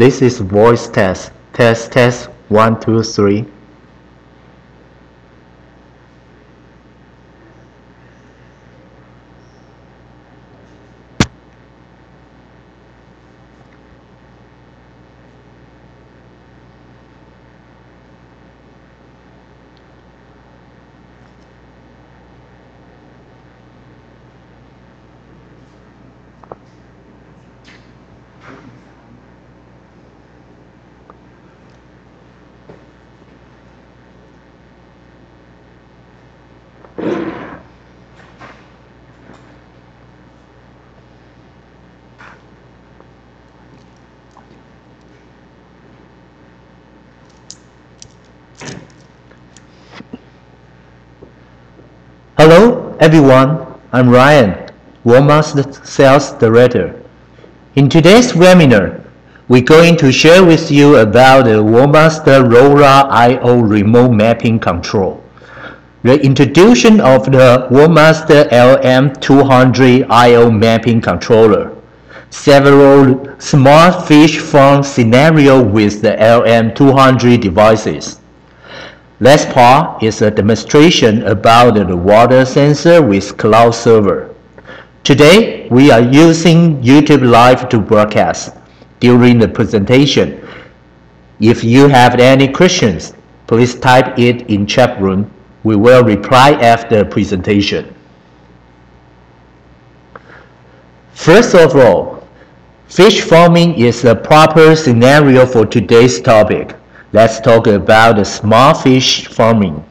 This is voice test. Test, test, one, two, three. Hello everyone, I'm Ryan, WoMaster Sales Director. In today's webinar, we're going to share with you about the WoMaster LoRa I.O. Remote Mapping Control, the introduction of the WoMaster LM200 I.O. Mapping Controller, several smart fish farm scenario with the LM200 devices, Last part is a demonstration about the water sensor with cloud server. Today, we are using YouTube Live to broadcast during the presentation. If you have any questions, please type it in chat room. We will reply after presentation. First of all, fish farming is a proper scenario for today's topic. Let's talk about the small fish farming.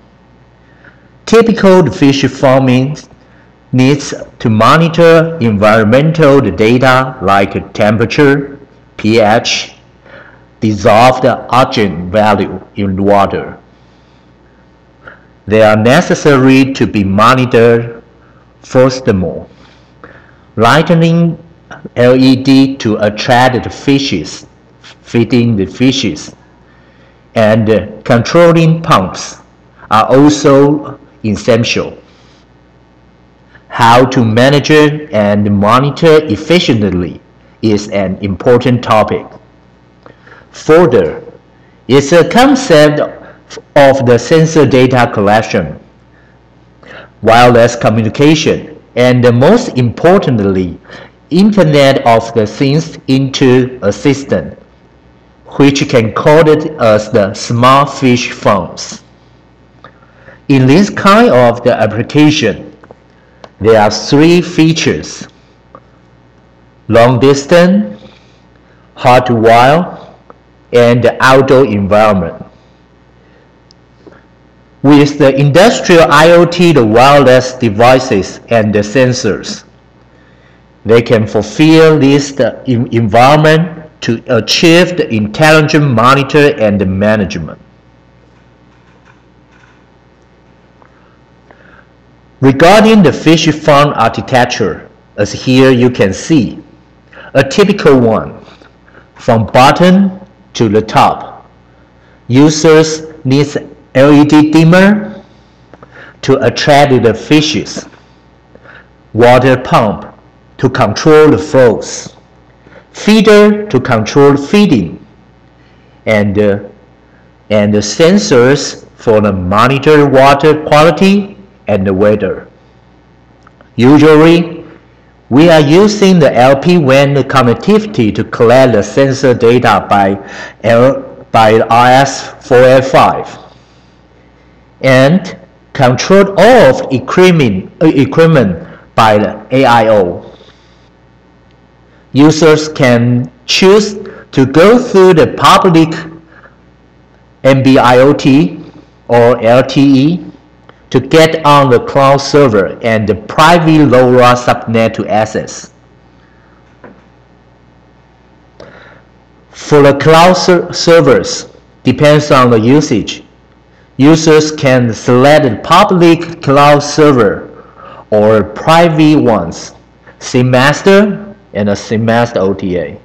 Typical fish farming needs to monitor environmental data like temperature, pH, dissolved oxygen value in water. They are necessary to be monitored furthermore. Lightning LED to attract the fishes, feeding the fishes and controlling pumps are also essential. How to manage and monitor efficiently is an important topic. Further, it's a concept of the sensor data collection, wireless communication, and most importantly, Internet of the Things into a system which can call it as the smart fish farms. In this kind of the application, there are three features. Long distance, hard to wild, and the outdoor environment. With the industrial IoT, the wireless devices and the sensors, they can fulfill this uh, environment to achieve the intelligent monitor and management. Regarding the fish farm architecture, as here you can see, a typical one, from bottom to the top. Users need LED dimmer to attract the fishes, water pump to control the flows, feeder to control feeding, and, uh, and sensors for the monitor water quality and the weather. Usually, we are using the LP LPWAN connectivity to collect the sensor data by, L, by RS485 and control all of equipment, equipment by the AIO users can choose to go through the public NB-IoT or LTE to get on the cloud server and the private LoRa subnet to access. For the cloud ser servers, depends on the usage. Users can select public cloud server or private ones. SeaMaster and a semester OTA.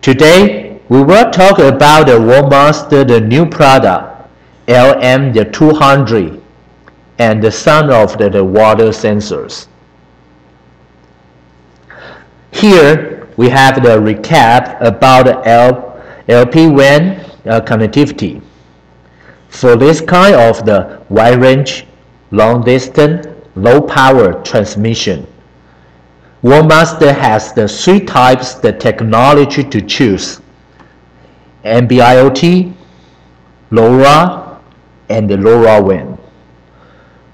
Today, we will talk about the WoMaster, the new product, LM the 200, and the some of the, the water sensors. Here, we have the recap about L, LP WAN uh, connectivity. For this kind of the wide range, long distance, low power transmission, WoMaster has the three types the technology to choose. NB-IoT, LoRa, and the LoRaWAN.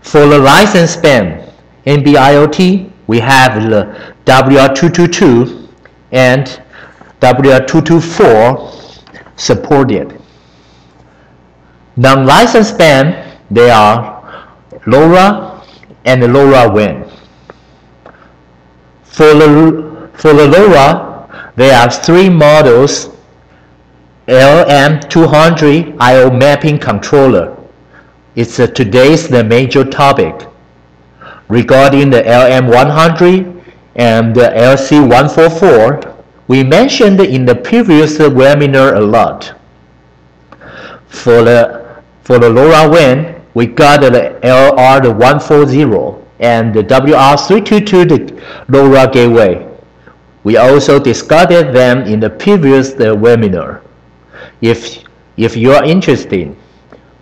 For the license span, NB-IoT, we have the WR222 and WR224 supported. Non-licensed band, they are LoRa and LoRaWAN. For the, for the LoRa, there are three models LM200 I.O. mapping controller. It's today's the major topic. Regarding the LM100 and the LC144, we mentioned in the previous webinar a lot. For the, for the LoRaWAN, we got the LR140 and the WR322 the LoRa gateway. We also discussed them in the previous uh, webinar. If, if you are interested,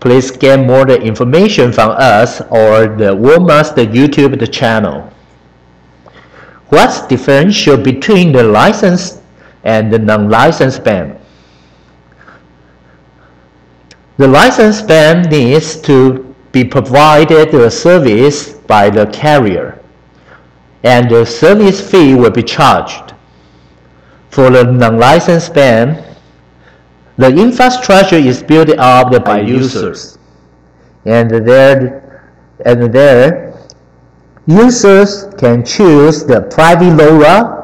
please get more information from us or the WoMaster YouTube channel. What's differential between the licensed and the non-licensed band? The licensed band needs to be provided a service by the carrier, and the service fee will be charged. For the non-licensed band, the infrastructure is built up by users, and there, and there, users can choose the private LoRa.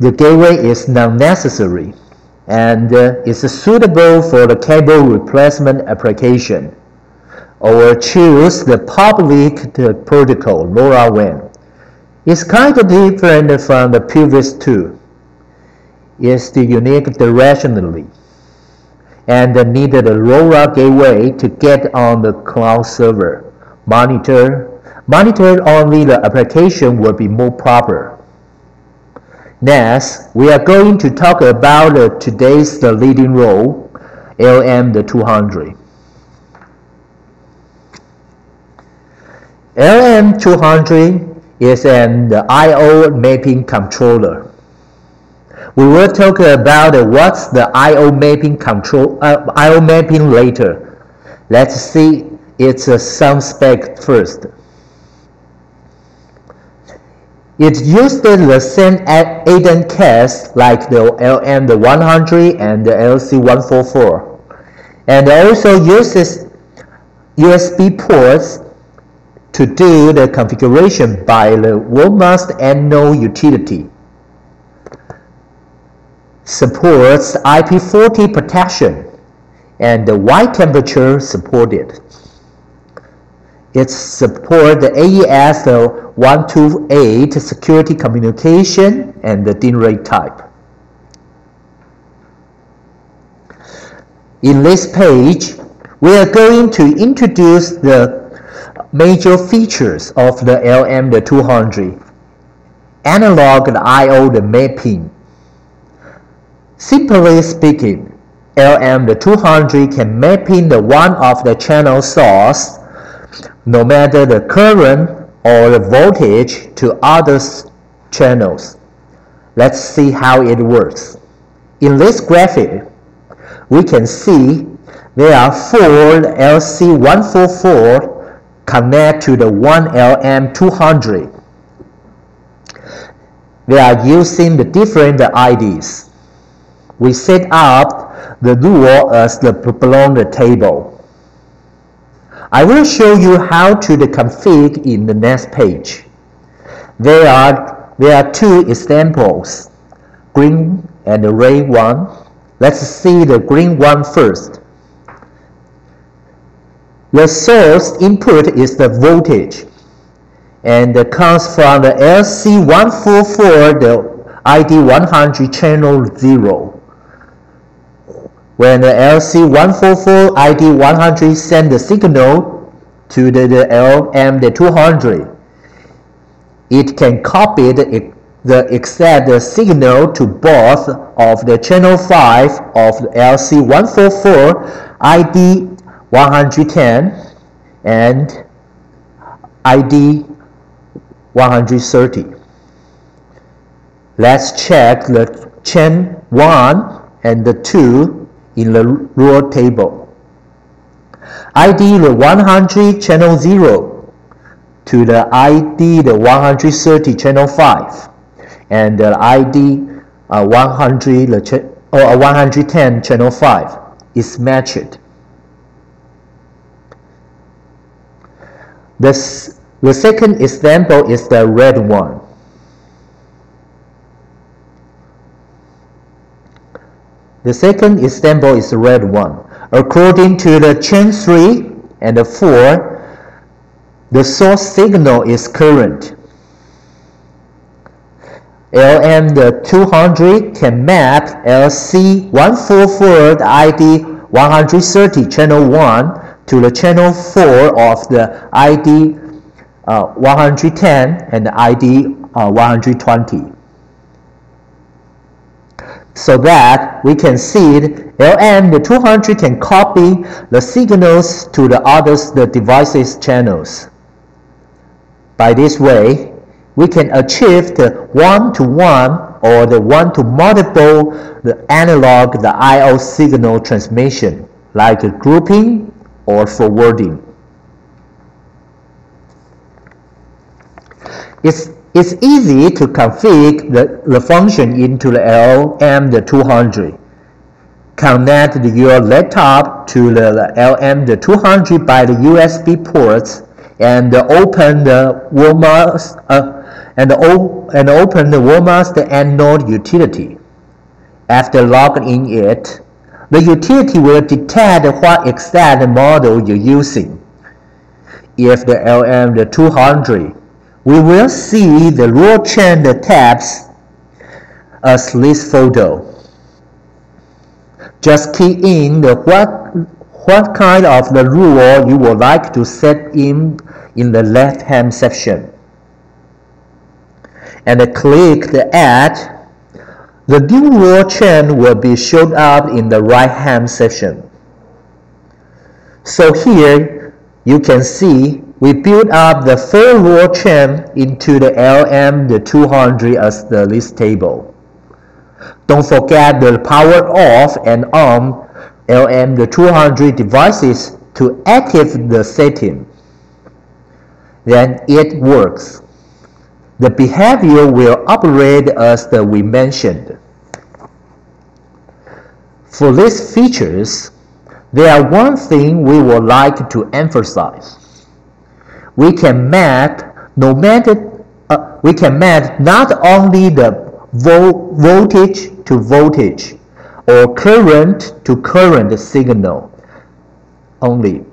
The gateway is not necessary, and uh, is suitable for the cable replacement application, or choose the public protocol LoRaWAN. It's kind of different from the previous two It's the unique directionally and needed a LoRa gateway to get on the cloud server. Monitor, monitor only the application will be more proper. Next, we are going to talk about today's leading role, LM the 200. LM200 is an I.O. mapping controller. We will talk about what's the I/O mapping control uh, I/O mapping later. Let's see its some spec first. It used the same ADAN case like the LM100 and the LC144, and also uses USB ports to do the configuration by the and no utility supports IP40 protection and the wide temperature supported. It supports the AES 128 security communication and the DIN rail type. In this page, we are going to introduce the major features of the LM200. Analog I/O mapping Simply speaking, LM200 can map in the one of the channel source, no matter the current or the voltage to other channels. Let's see how it works. In this graphic, we can see there are four LC144 connect to the one LM200. They are using the different IDs we set up the duo as the belong the table. I will show you how to the config in the next page. There are, there are two examples, green and the red one. Let's see the green one first. The source input is the voltage and comes from the LC144, the ID 100 channel 0. When the LC144 ID100 send the signal to the, the LM200, it can copy it the exact signal to both of the channel 5 of the LC144 ID 110 and ID 130. Let's check the chain 1 and the 2 in the rule table. ID the 100 channel 0 to the ID the 130 channel 5 and the ID uh, 100 the or 110 channel 5 is matched. The, the second example is the red one. The second example is the red one. According to the chain 3 and 4, the source signal is current. LM the 200 can map LC144 ID 130 channel 1 to the channel 4 of the ID uh, 110 and the ID uh, 120 so that we can see LM the 200 can copy the signals to the others the devices channels. By this way, we can achieve the one-to-one -one or the one-to-multiple the analog the I.O. signal transmission like grouping or forwarding. It's it's easy to configure the, the function into the LM200. Connect your laptop to the LM200 by the USB ports and open the WoMaster uh, and, and open the WoMaster EndNote utility. After logging in it, the utility will detect what exact model you're using. If the LM200 we will see the rule chain tabs as this photo. Just key in the what, what kind of the rule you would like to set in in the left hand section. And click the add. The new rule chain will be shown up in the right hand section. So here you can see we build up the full rule chain into the LM the 200 as the list table. Don't forget the power off and on LM the 200 devices to activate the setting. Then it works. The behavior will operate as the we mentioned. For these features, there are one thing we would like to emphasize we can map no matter uh, we can map not only the vo voltage to voltage or current to current signal only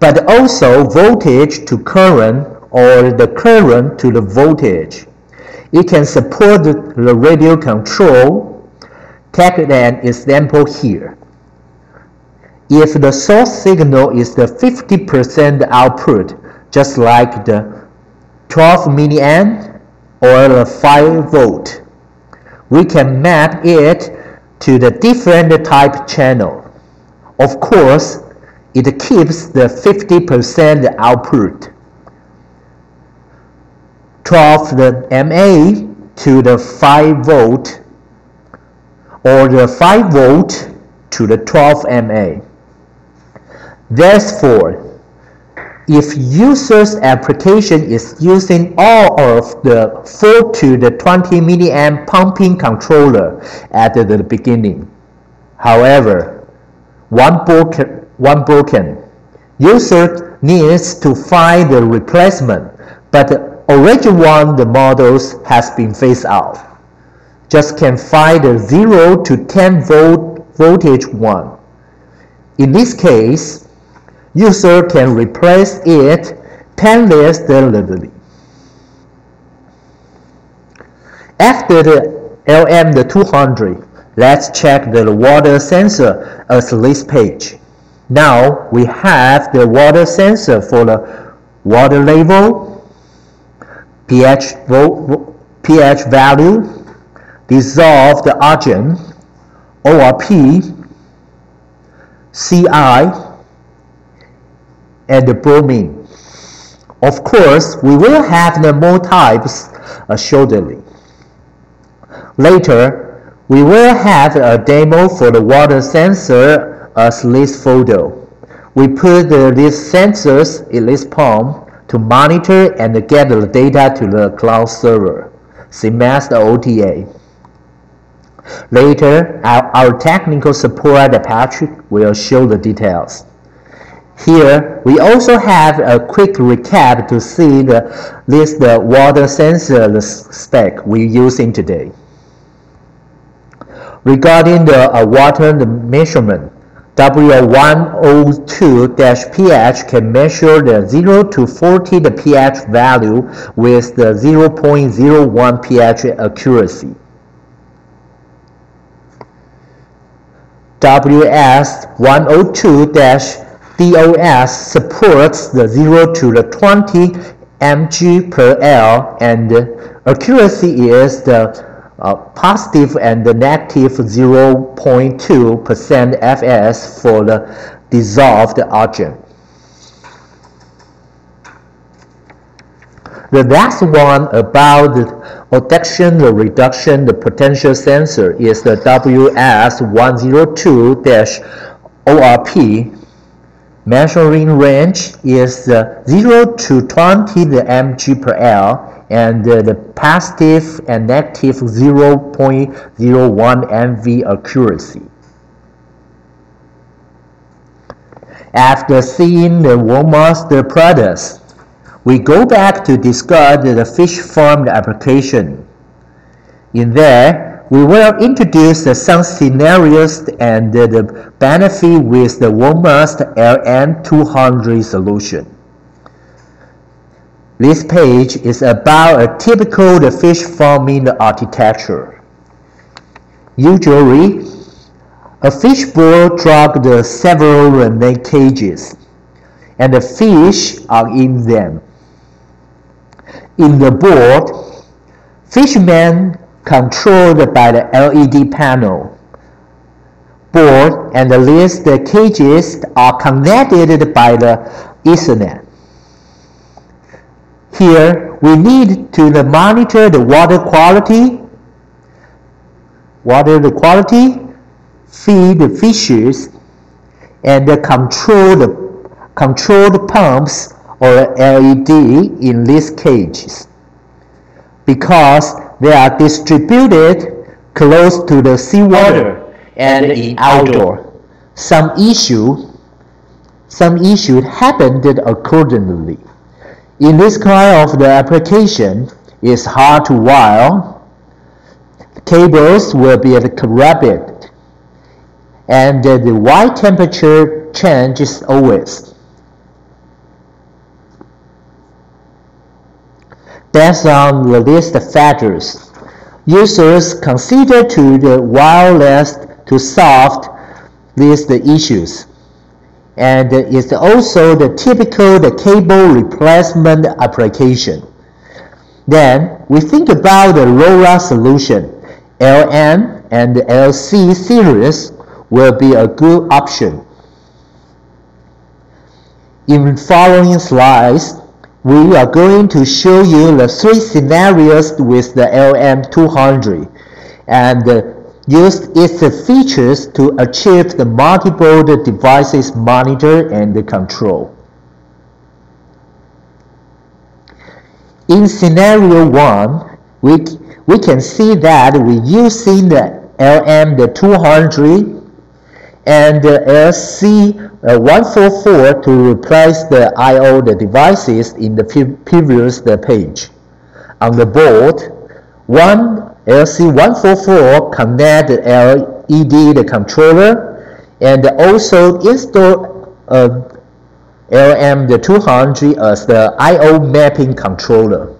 but also voltage to current or the current to the voltage it can support the radio control take an example here if the source signal is the 50% output just like the 12 milliamp or the 5 volt. We can map it to the different type channel. Of course, it keeps the 50% output. 12 the MA to the 5 volt or the 5 volt to the 12 MA. Therefore, if user's application is using all of the 4 to the 20 milliamp pumping controller at the beginning. However, one broken, one broken. User needs to find the replacement, but original one the models has been phased out. Just can find the 0 to 10 volt voltage one. In this case, user can replace it painlessly. After the LM the 200, let's check the water sensor as this page. Now we have the water sensor for the water level, pH, pH value, dissolved argon, ORP, CI, and the bromine. Of course, we will have the more types uh, shortly. Later, we will have a demo for the water sensor as this photo. We put uh, these sensors in this palm to monitor and get the data to the cloud server, CMAS OTA. Later, our, our technical support Patrick will show the details. Here, we also have a quick recap to see the list the water sensor spec we're using today. Regarding the uh, water measurement, W102-pH can measure the 0 to 40 the pH value with the 0.01 pH accuracy. WS102- DOS supports the 0 to the 20 mg per L and accuracy is the uh, positive and the negative 0.2% Fs for the dissolved argon. The last one about the adduction, the reduction, the potential sensor is the WS102-ORP measuring range is uh, 0 to 20 the mg per L and uh, the positive and negative 0.01 MV accuracy. After seeing the WoMaster products, we go back to discuss the fish farm application. In there, we will introduce some scenarios and the benefit with the WoMaster LM200 solution. This page is about a typical fish farming architecture. Usually, a fish board dropped several net cages, and the fish are in them. In the board, fishermen controlled by the LED panel. Board and the list cages are connected by the Ethernet. Here, we need to monitor the water quality, water quality, feed the fishes, and control the control the pumps or LED in these cages. Because they are distributed close to the seawater and in outdoor. Some issue, some issue happened accordingly. In this kind of the application, it's hard to wire. Cables will be corrupted, and the white temperature changes always. Based on the list of factors, users consider to the wireless to solve these the issues. And it's also the typical the cable replacement application. Then we think about the LoRa solution. LM and LC series will be a good option. In following slides, we are going to show you the three scenarios with the LM200 and uh, use its features to achieve the multiple devices monitor and control. In scenario 1, we, we can see that we're using the LM200 and the LC144 to replace the I.O. the devices in the previous the page. On the board, one LC144 connect the LED the controller and also install um, a LM the 200 as the I.O. mapping controller.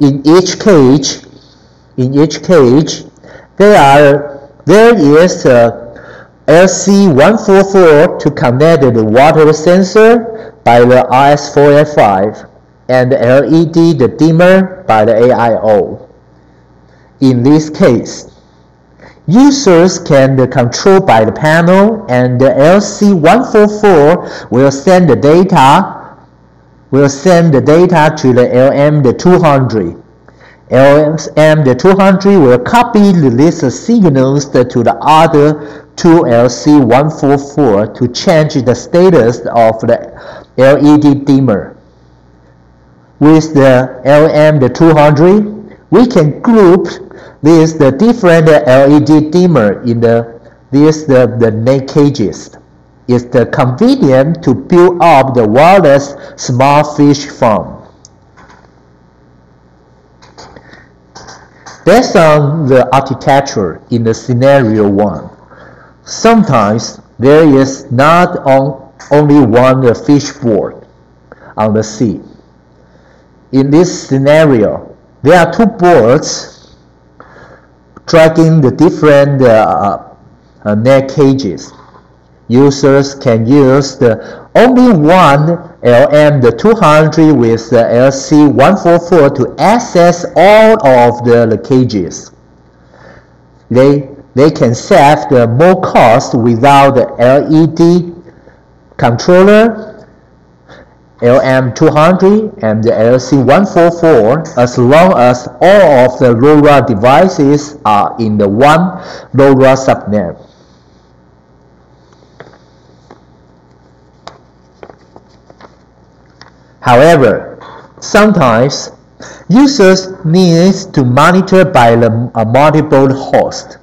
In each cage, in each cage, there are there is a LC144 to connect the water sensor by the RS485 and LED the dimmer by the AIO. In this case, users can control by the panel and the LC144 will send the data will send the data to the LM200. LM200 will copy the signals to the other two LC144 to change the status of the LED dimmer. With the LM200, we can group these the different LED dimmer in the these the, the NAND cages. It's the convenient to build up the wireless small fish farm. Based on the architecture in the scenario 1, sometimes there is not on, only one fish board on the sea. In this scenario, there are two boards tracking the different uh, uh, net cages. Users can use the only one LM200 with the LC144 to access all of the cages. They, they can save the more cost without the LED controller, LM200 and the LC144 as long as all of the LoRa devices are in the one LoRa subnet. However, sometimes users need to monitor by the, a multiple host.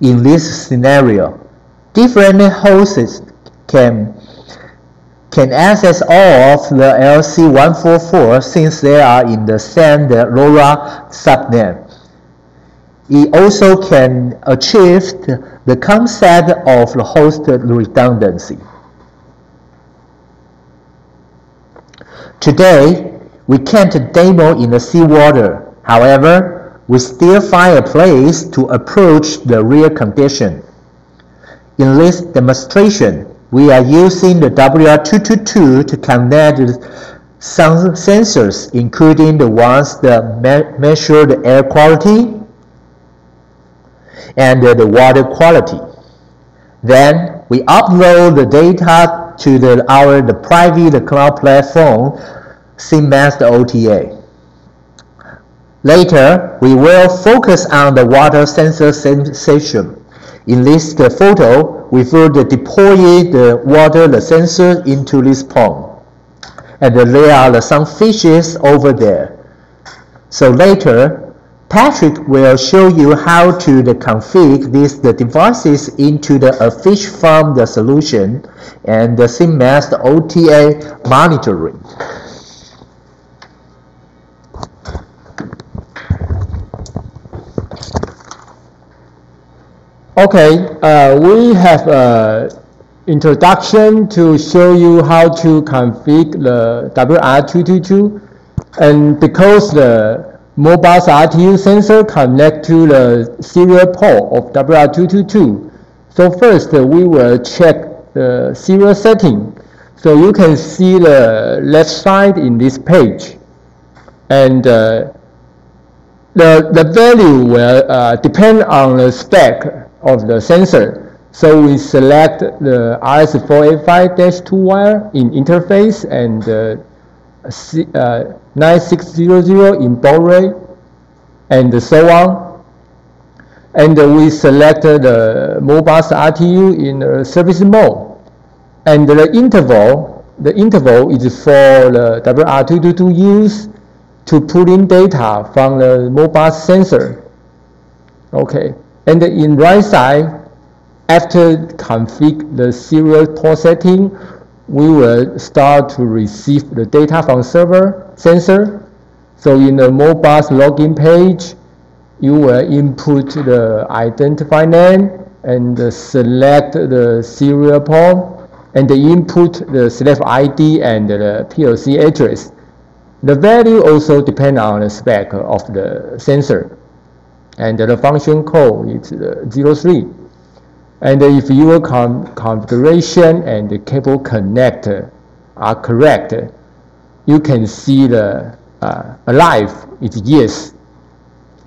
In this scenario, different hosts can can access all of the LC144 since they are in the same LoRa subnet. It also can achieve the concept of the host redundancy. Today, we can't demo in the seawater. However, we still find a place to approach the real condition. In this demonstration, we are using the WR222 to connect some sensors, including the ones that me measure the air quality and the water quality. Then we upload the data to the, our the private cloud platform, CMAST OTA. Later, we will focus on the water sensor sensation. In this photo, we will deploy the water the sensor into this pond. And there are some fishes over there. So later, Patrick will show you how to configure these the devices into the a fish farm the solution and the CMAS OTA monitoring. Okay, uh, we have an introduction to show you how to configure the WR222 and because the Modbus RTU sensor connect to the serial port of WR222. So first uh, we will check the serial setting. So you can see the left side in this page. And uh, the, the value will uh, depend on the spec of the sensor. So we select the RS485-2 wire in interface and uh, uh, 9600 in baud rate and so on. And we selected the Modbus RTU in service mode. And the interval, the interval is for the WR222 use to pull in data from the Modbus sensor. Okay, and in right side, after config the serial port setting, we will start to receive the data from server sensor. So in the Modbus login page, you will input the identify name and select the serial port and input the slave ID and the PLC address. The value also depends on the spec of the sensor. And the function code is 03. And if your configuration and the cable connector are correct, you can see the uh, alive is yes,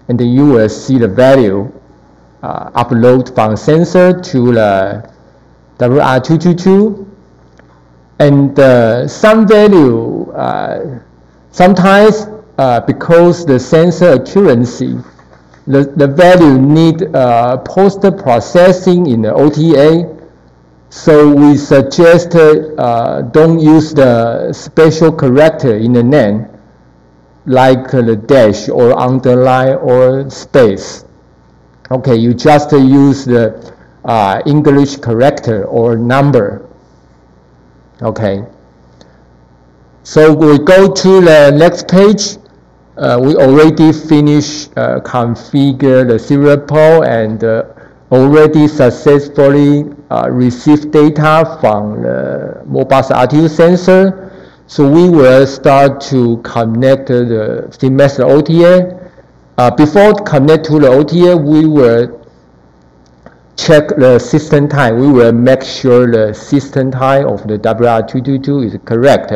and you will see the value uh, upload from sensor to the WR222, and uh, some value uh, sometimes uh, because the sensor accuracy, the, the value need uh, post processing in the OTA. So we suggest uh, don't use the special character in the name, like the dash or underline or space. Okay, you just use the uh, English character or number. Okay. So we go to the next page. Uh, we already finished uh, configure the serial port and uh, already successfully received data from the Modbus RTU sensor. So we will start to connect the semester OTA. Uh, before connect to the OTA, we will check the system time. We will make sure the system time of the WR222 is correct.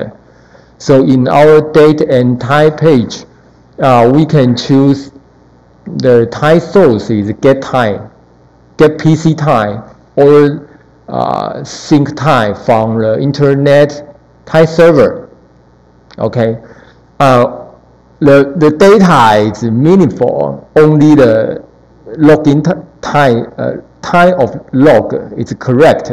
So in our date and time page, uh, we can choose the time source is get time, get PC time, or uh, sync time from the internet time server. Okay, uh, the the data is meaningful. Only the login time uh, time of log is correct.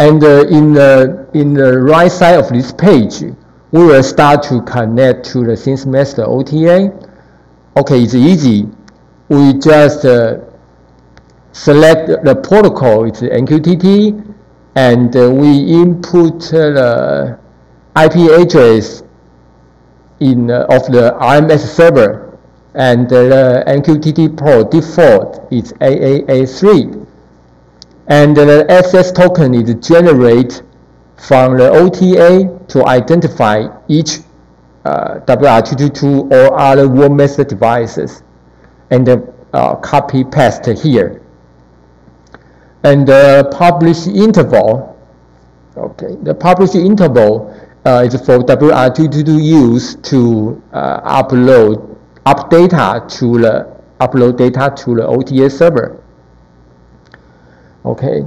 And uh, in the in the right side of this page, we will start to connect to the SynthMaster OTA. Okay, it's easy. We just uh, select the protocol, it's MQTT, and uh, we input the IP address in uh, of the RMS server, and the MQTT port default is AAA3, and the access token is generated from the OTA to identify each uh, WR222 or other WoMaster devices and uh, copy paste here. And the publish interval, okay, the publish interval uh, is for WR222 use to uh, upload up data to the upload data to the OTA server. Okay,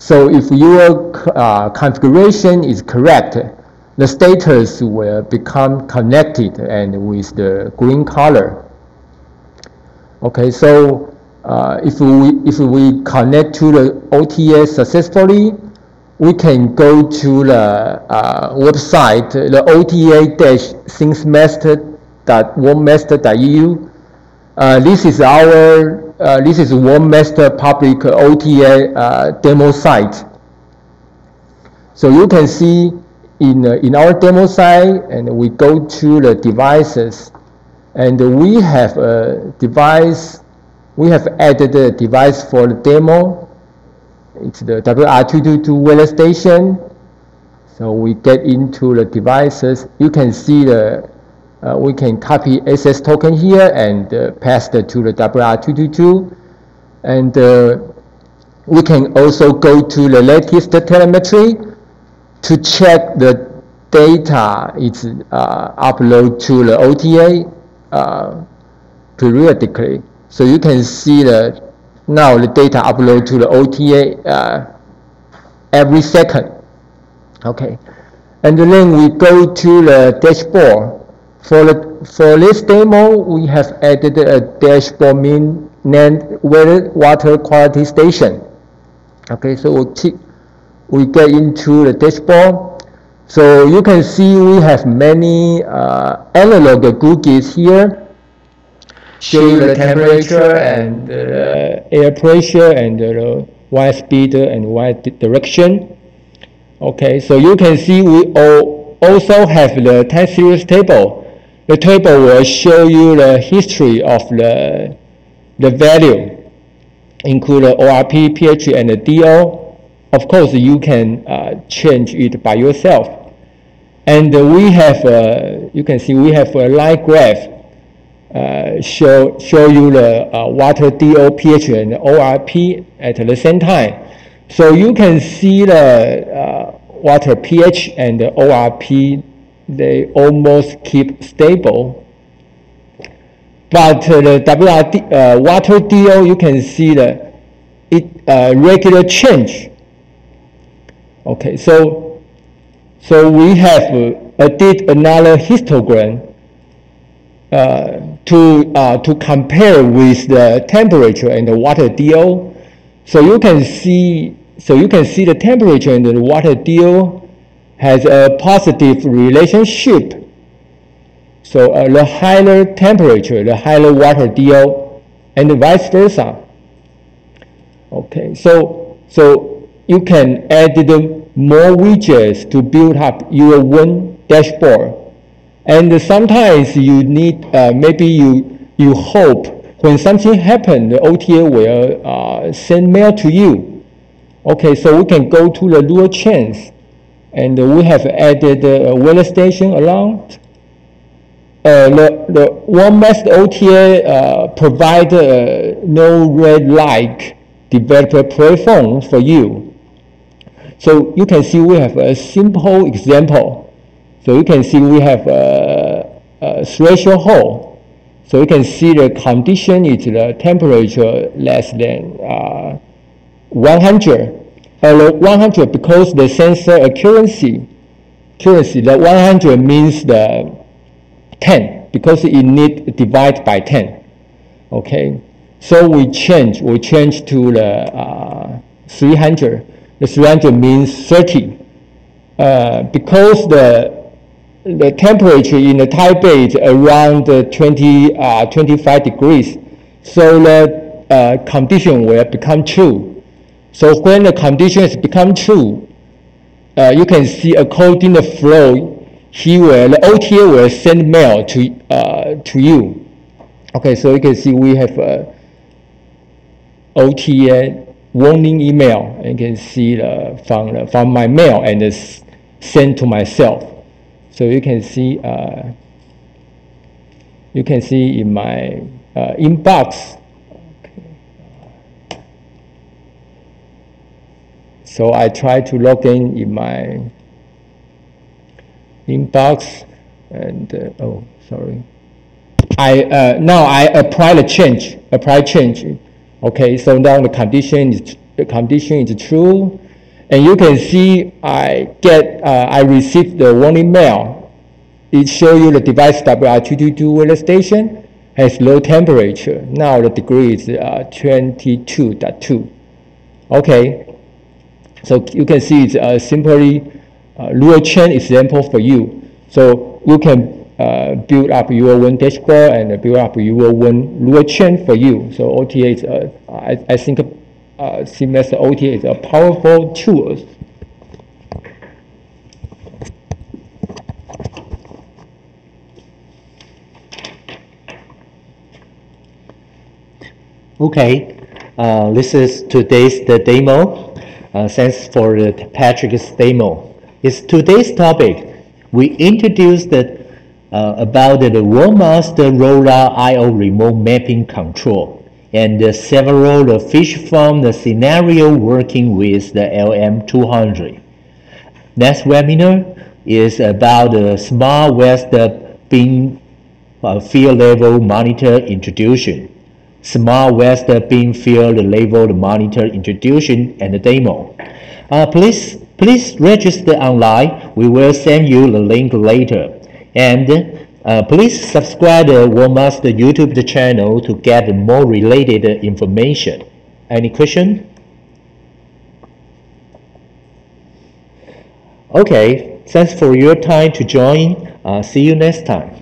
so if your uh, configuration is correct, the status will become connected and with the green color. Okay, so uh, if we if we connect to the OTA successfully, we can go to the uh, website, the OTA-synthmaster.womaster.eu. Uh, this is our uh, this is WoMaster public OTA uh, demo site. So you can see in, uh, in our demo site and we go to the devices and we have a device, we have added a device for the demo. It's the WR222 weather station. So we get into the devices. You can see the uh, we can copy access token here and uh, it to the WR222. And uh, we can also go to the latest telemetry to check the data is uh, uploaded to the OTA uh, periodically. So you can see that now the data upload to the OTA uh, every second. Okay. And then we go to the dashboard for, the, for this demo, we have added a dashboard mean named water quality station. Okay, so we, keep, we get into the dashboard. So you can see we have many uh, analog gauges here show the temperature and the air pressure and the y speed and y direction. Okay, so you can see we all also have the time series table the table will show you the history of the, the value, include the ORP, pH, and the DO. Of course, you can uh, change it by yourself. And we have, uh, you can see we have a line graph uh, show, show you the uh, water DO, pH, and ORP at the same time. So you can see the uh, water pH and the ORP, they almost keep stable. But uh, the WRD, uh, water DO, you can see the it uh, regular change. Okay, so so we have uh, did another histogram uh, to uh, to compare with the temperature and the water DO. So you can see so you can see the temperature and the water DO has a positive relationship. So uh, the higher temperature, the higher water DO, and vice versa. Okay, so so you can add more widgets to build up your one dashboard. And sometimes you need, uh, maybe you, you hope when something happens, the OTA will uh, send mail to you. Okay, so we can go to the rule chains. And we have added a weather station around. Uh, the, the WoMaster OTA uh, provide uh, no red light developer platform for you. So you can see we have a simple example. So you can see we have a, a threshold hole. So you can see the condition is the temperature less than uh, 100. Uh, 100 because the sensor accuracy, accuracy, the 100 means the 10 because it need divide by 10. Okay. So we change, we change to the uh, 300. The 300 means 30. Uh, because the the temperature in the Taipei is around 20, uh, 25 degrees, so the uh, condition will become true. So when the conditions become true, uh, you can see according the flow, he will, the OTA will send mail to, uh, to you. Okay, so you can see we have a OTA warning email. You can see the, from, the, from my mail and it's sent to myself. So you can see uh, you can see in my uh, inbox. So I try to log in in my inbox and uh, oh sorry. I uh, now I apply the change apply change Okay, so now the condition is the condition is true, and you can see I get uh, I received the warning mail. It show you the device WR222 weather station has low temperature. Now the degree is uh, 22.2. Okay, so you can see it's a simply uh, rule chain example for you. So you can uh, build up your own dashboard and build up your own rule chain for you. So OTA is, uh, I, I think uh, CMS OTA is a powerful tool. Okay, uh, this is today's the demo. Uh, thanks for the Patrick's demo. It's today's topic. We introduced uh, about the WoMaster LoRa I.O. remote mapping control and uh, several the fish farm the scenario working with the LM200. Next webinar is about the Smart West Beam uh, field level monitor introduction. Smart West Beam field level monitor introduction and demo. Uh, please, please register online. We will send you the link later. And uh, please subscribe to WoMaster YouTube channel to get more related information. Any question? Okay, thanks for your time to join. Uh, see you next time.